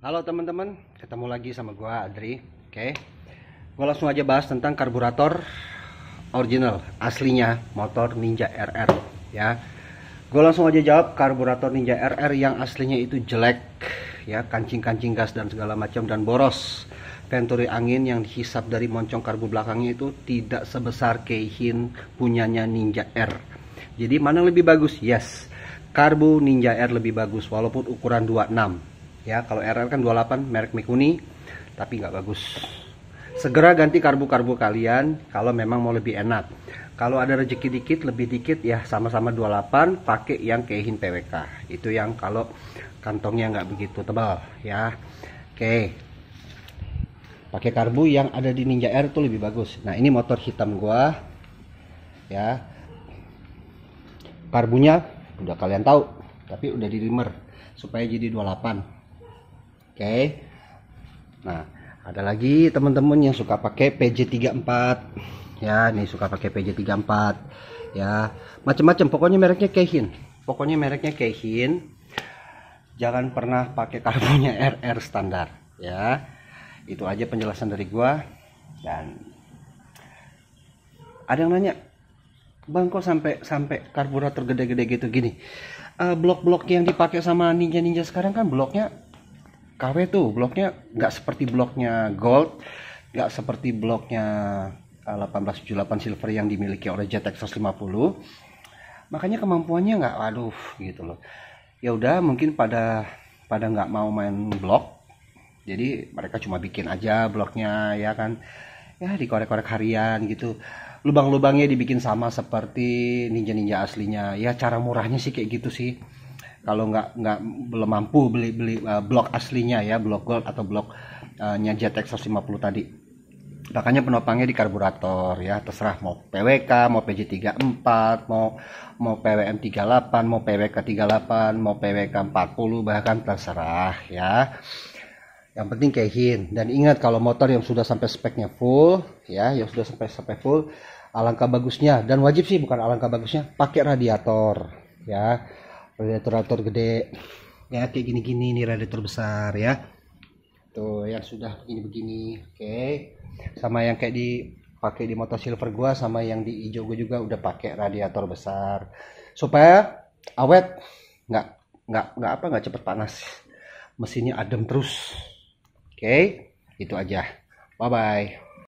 Halo teman-teman, ketemu lagi sama gua Adri. Oke. Gua langsung aja bahas tentang karburator original aslinya motor Ninja RR ya. Gua langsung aja jawab karburator Ninja RR yang aslinya itu jelek ya, kancing-kancing gas dan segala macam dan boros. Venturi angin yang dihisap dari moncong karbu belakangnya itu tidak sebesar Keihin punyanya Ninja R. Jadi mana lebih bagus? Yes. Karbu Ninja R lebih bagus walaupun ukuran 26 ya kalau RR kan 28 merek Mikuni tapi nggak bagus. Segera ganti karbu-karbu kalian kalau memang mau lebih enak. Kalau ada rezeki dikit lebih dikit ya sama-sama 28 pakai yang Keihin PWK itu yang kalau kantongnya nggak begitu tebal ya. Oke. Pakai karbu yang ada di Ninja R itu lebih bagus. Nah ini motor hitam gua ya. Karbunya udah kalian tahu tapi udah di dimmer supaya jadi 28 Oke. Nah, ada lagi teman-teman yang suka pakai PJ34. Ya, nih suka pakai PJ34. Ya, macam-macam. Pokoknya mereknya Keihin. Pokoknya mereknya Keihin. Jangan pernah pakai karbonnya RR standar, ya. Itu aja penjelasan dari gua dan ada yang nanya, "Bang kok sampai sampai karburator gede-gede gitu gini?" Uh, blok-blok yang dipakai sama ninja-ninja sekarang kan bloknya KW tuh bloknya nggak seperti bloknya gold nggak seperti bloknya 1878 eh, silver yang dimiliki oleh JTX 150 makanya kemampuannya nggak waduh gitu loh. Ya udah mungkin pada pada nggak mau main blok jadi mereka cuma bikin aja bloknya ya kan. Ya dikorek-korek harian gitu. Lubang-lubangnya dibikin sama seperti ninja-ninja aslinya. Ya cara murahnya sih kayak gitu sih kalau nggak nggak belum mampu beli beli uh, blok aslinya ya blok gold atau blok uh, nya JTX 150 tadi. Makanya penopangnya di karburator ya terserah mau PWK mau PJ34 mau mau PWM 38 mau PWK 38 mau PWK 40 bahkan terserah ya. Yang penting kehin. Dan ingat kalau motor yang sudah sampai speknya full ya yang sudah sampai sampai full alangkah bagusnya. Dan wajib sih bukan alangkah bagusnya pakai radiator ya radiator gede. Ya kayak gini-gini ini radiator besar ya. Tuh yang sudah begini-begini oke. Okay. sama yang kayak di pakai di motor silver gua sama yang di hijau gua juga udah pakai radiator besar. Supaya awet nggak nggak nggak apa nggak cepet panas. Mesinnya adem terus. Oke okay? itu aja. Bye bye